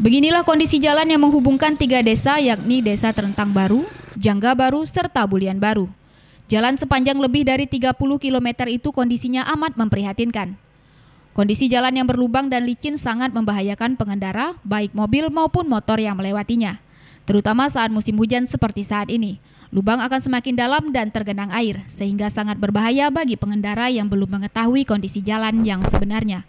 Beginilah kondisi jalan yang menghubungkan tiga desa yakni Desa Terentang Baru, Jangga Baru, serta Bulian Baru. Jalan sepanjang lebih dari 30 km itu kondisinya amat memprihatinkan. Kondisi jalan yang berlubang dan licin sangat membahayakan pengendara, baik mobil maupun motor yang melewatinya. Terutama saat musim hujan seperti saat ini. Lubang akan semakin dalam dan tergenang air, sehingga sangat berbahaya bagi pengendara yang belum mengetahui kondisi jalan yang sebenarnya.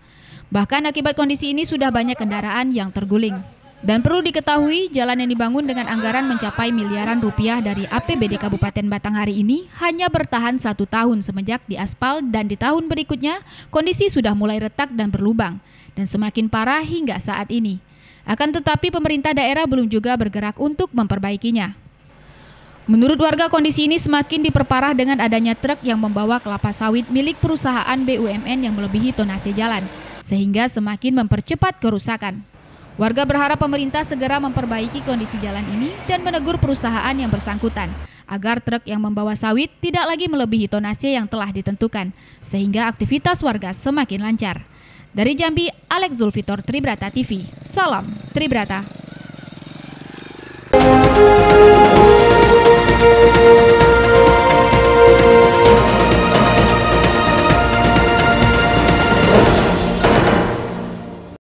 Bahkan akibat kondisi ini sudah banyak kendaraan yang terguling. Dan perlu diketahui, jalan yang dibangun dengan anggaran mencapai miliaran rupiah dari APBD Kabupaten Batanghari ini hanya bertahan satu tahun semenjak diaspal dan di tahun berikutnya kondisi sudah mulai retak dan berlubang dan semakin parah hingga saat ini. Akan tetapi pemerintah daerah belum juga bergerak untuk memperbaikinya. Menurut warga kondisi ini semakin diperparah dengan adanya truk yang membawa kelapa sawit milik perusahaan BUMN yang melebihi tonase jalan sehingga semakin mempercepat kerusakan. Warga berharap pemerintah segera memperbaiki kondisi jalan ini dan menegur perusahaan yang bersangkutan agar truk yang membawa sawit tidak lagi melebihi tonase yang telah ditentukan, sehingga aktivitas warga semakin lancar. Dari Jambi, Alex Zulfitor Tribrata TV. Salam Tribrata.